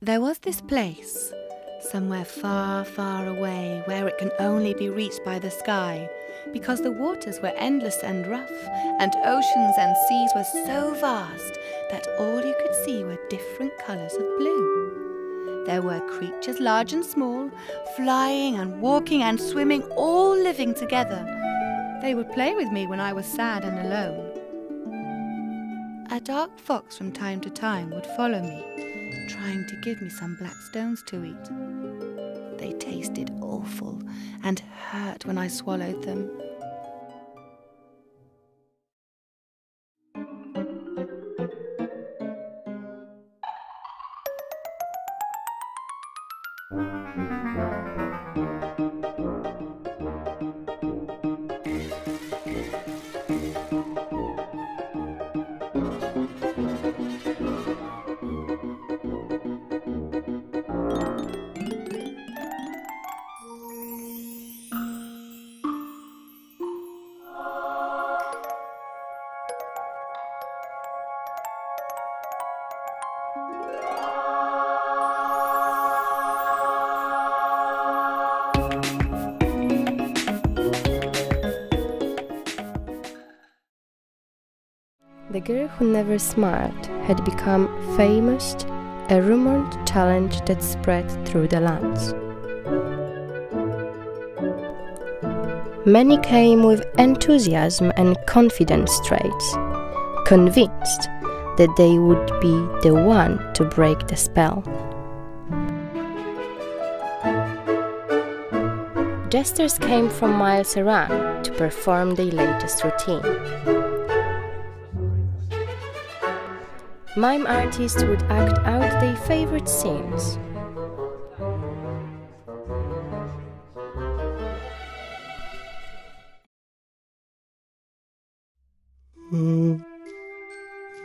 There was this place, somewhere far, far away, where it can only be reached by the sky, because the waters were endless and rough, and oceans and seas were so vast that all you could see were different colours of blue. There were creatures large and small, flying and walking and swimming, all living together. They would play with me when I was sad and alone. A dark fox from time to time would follow me, trying to give me some black stones to eat. They tasted awful and hurt when I swallowed them. The girl who never smiled had become famous, a rumored talent that spread through the lands. Many came with enthusiasm and confidence traits, convinced that they would be the one to break the spell. Jesters came from miles around to perform their latest routine. Mime artists would act out their favorite scenes.